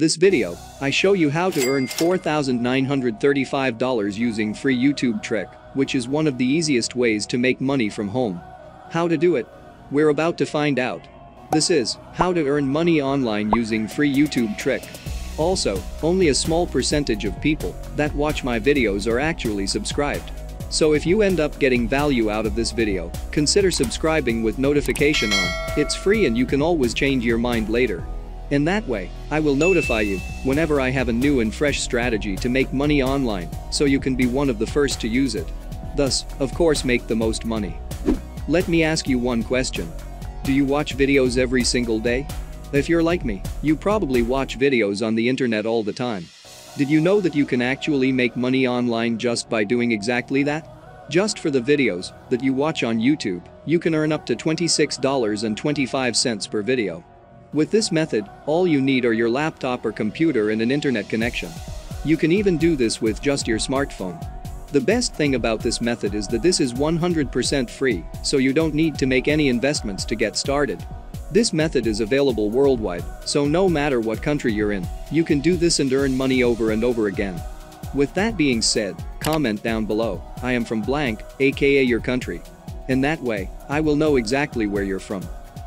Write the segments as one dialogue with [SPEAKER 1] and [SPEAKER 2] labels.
[SPEAKER 1] This video, I show you how to earn $4,935 using free YouTube trick, which is one of the easiest ways to make money from home. How to do it? We're about to find out. This is how to earn money online using free YouTube trick. Also, only a small percentage of people that watch my videos are actually subscribed. So if you end up getting value out of this video, consider subscribing with notification on. It's free and you can always change your mind later. In that way, I will notify you whenever I have a new and fresh strategy to make money online, so you can be one of the first to use it. Thus, of course make the most money. Let me ask you one question. Do you watch videos every single day? If you're like me, you probably watch videos on the internet all the time. Did you know that you can actually make money online just by doing exactly that? Just for the videos that you watch on YouTube, you can earn up to $26.25 per video. With this method, all you need are your laptop or computer and an internet connection. You can even do this with just your smartphone. The best thing about this method is that this is 100% free, so you don't need to make any investments to get started. This method is available worldwide, so no matter what country you're in, you can do this and earn money over and over again. With that being said, comment down below, I am from blank, aka your country. In that way, I will know exactly where you're from.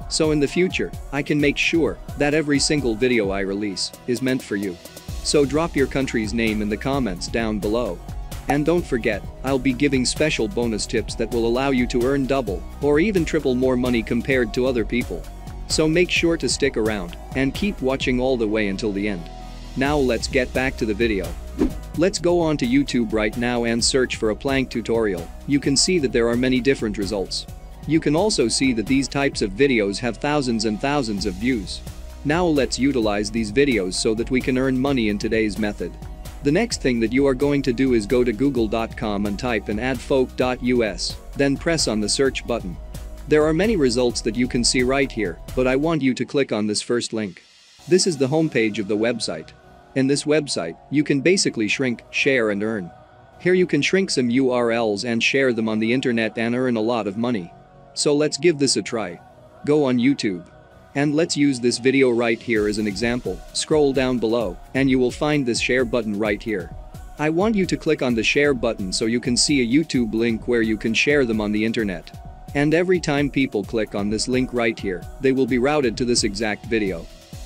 [SPEAKER 1] So in the future, I can make sure that every single video I release is meant for you. So drop your country's name in the comments down below. And don't forget, I'll be giving special bonus tips that will allow you to earn double or even triple more money compared to other people. So make sure to stick around and keep watching all the way until the end. Now let's get back to the video. Let's go on to YouTube right now and search for a plank tutorial. You can see that there are many different results. You can also see that these types of videos have thousands and thousands of views. Now let's utilize these videos so that we can earn money in today's method. The next thing that you are going to do is go to google.com and type in adfoc.us, then press on the search button. There are many results that you can see right here, but I want you to click on this first link. This is the homepage of the website. In this website, you can basically shrink, share and earn. Here you can shrink some URLs and share them on the internet and earn a lot of money. So let's give this a try. Go on YouTube. And let's use this video right here as an example, scroll down below, and you will find this share button right here. I want you to click on the share button so you can see a YouTube link where you can share them on the internet. And every time people click on this link right here, they will be routed to this exact video.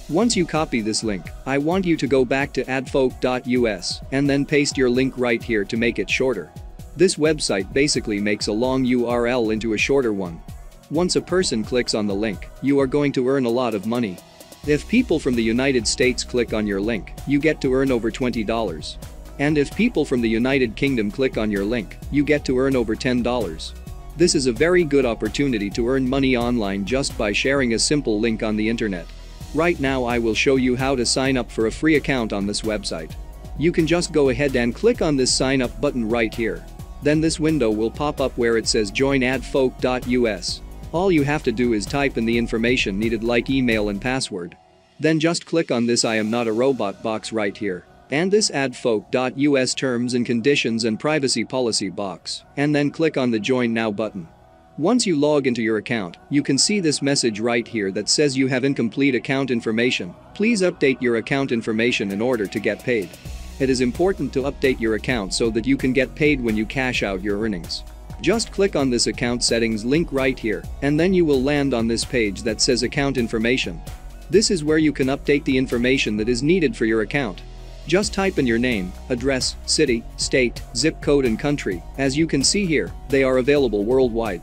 [SPEAKER 1] Once you copy this link, I want you to go back to adfoc.us and then paste your link right here to make it shorter. This website basically makes a long URL into a shorter one. Once a person clicks on the link, you are going to earn a lot of money. If people from the United States click on your link, you get to earn over $20. And if people from the United Kingdom click on your link, you get to earn over $10. This is a very good opportunity to earn money online just by sharing a simple link on the internet. Right now I will show you how to sign up for a free account on this website. You can just go ahead and click on this sign up button right here. Then this window will pop up where it says join adfoc.us. All you have to do is type in the information needed like email and password. Then just click on this I am not a robot box right here and this adfoc.us terms and conditions and privacy policy box, and then click on the join now button. Once you log into your account, you can see this message right here that says you have incomplete account information. Please update your account information in order to get paid. It is important to update your account so that you can get paid when you cash out your earnings. Just click on this account settings link right here, and then you will land on this page that says account information. This is where you can update the information that is needed for your account. Just type in your name, address, city, state, zip code and country, as you can see here, they are available worldwide.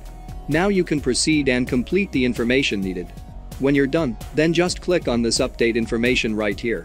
[SPEAKER 1] Now you can proceed and complete the information needed. When you're done, then just click on this update information right here.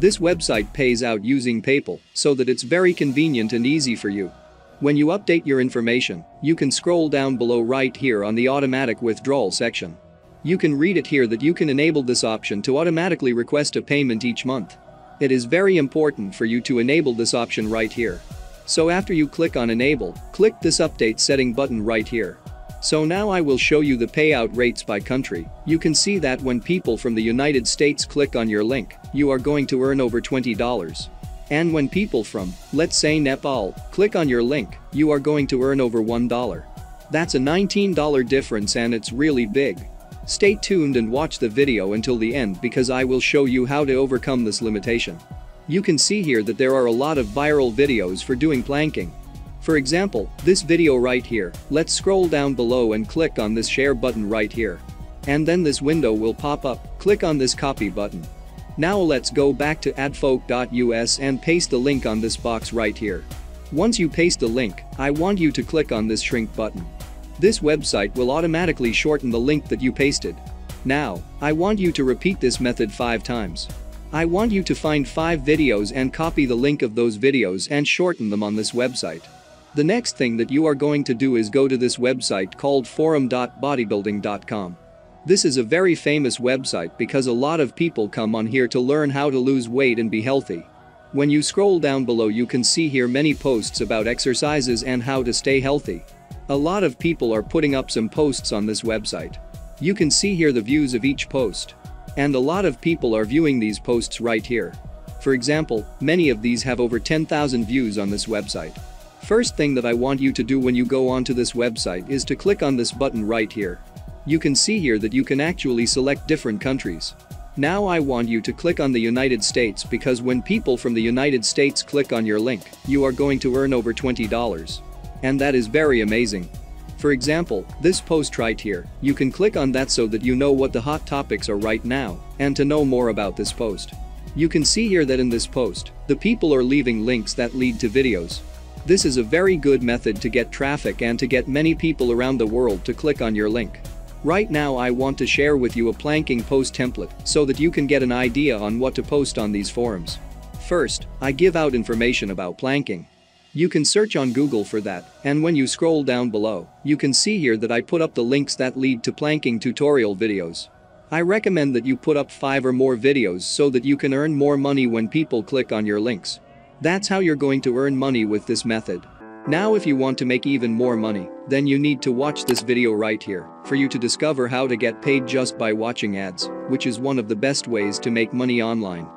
[SPEAKER 1] This website pays out using PayPal, so that it's very convenient and easy for you. When you update your information, you can scroll down below right here on the automatic withdrawal section. You can read it here that you can enable this option to automatically request a payment each month. It is very important for you to enable this option right here. So after you click on enable, click this update setting button right here. So now I will show you the payout rates by country. You can see that when people from the United States click on your link, you are going to earn over $20. And when people from, let's say Nepal, click on your link, you are going to earn over $1. That's a $19 difference and it's really big. Stay tuned and watch the video until the end because I will show you how to overcome this limitation. You can see here that there are a lot of viral videos for doing planking. For example, this video right here, let's scroll down below and click on this share button right here. And then this window will pop up, click on this copy button. Now let's go back to adfoc.us and paste the link on this box right here. Once you paste the link, I want you to click on this shrink button. This website will automatically shorten the link that you pasted. Now, I want you to repeat this method 5 times. I want you to find 5 videos and copy the link of those videos and shorten them on this website. The next thing that you are going to do is go to this website called forum.bodybuilding.com. This is a very famous website because a lot of people come on here to learn how to lose weight and be healthy. When you scroll down below you can see here many posts about exercises and how to stay healthy. A lot of people are putting up some posts on this website. You can see here the views of each post. And a lot of people are viewing these posts right here. For example, many of these have over 10,000 views on this website. First thing that I want you to do when you go onto this website is to click on this button right here. You can see here that you can actually select different countries. Now I want you to click on the United States because when people from the United States click on your link, you are going to earn over $20. And that is very amazing. For example, this post right here, you can click on that so that you know what the hot topics are right now, and to know more about this post. You can see here that in this post, the people are leaving links that lead to videos. This is a very good method to get traffic and to get many people around the world to click on your link. Right now I want to share with you a planking post template so that you can get an idea on what to post on these forums. First, I give out information about planking. You can search on Google for that, and when you scroll down below, you can see here that I put up the links that lead to planking tutorial videos. I recommend that you put up 5 or more videos so that you can earn more money when people click on your links. That's how you're going to earn money with this method. Now if you want to make even more money, then you need to watch this video right here for you to discover how to get paid just by watching ads, which is one of the best ways to make money online.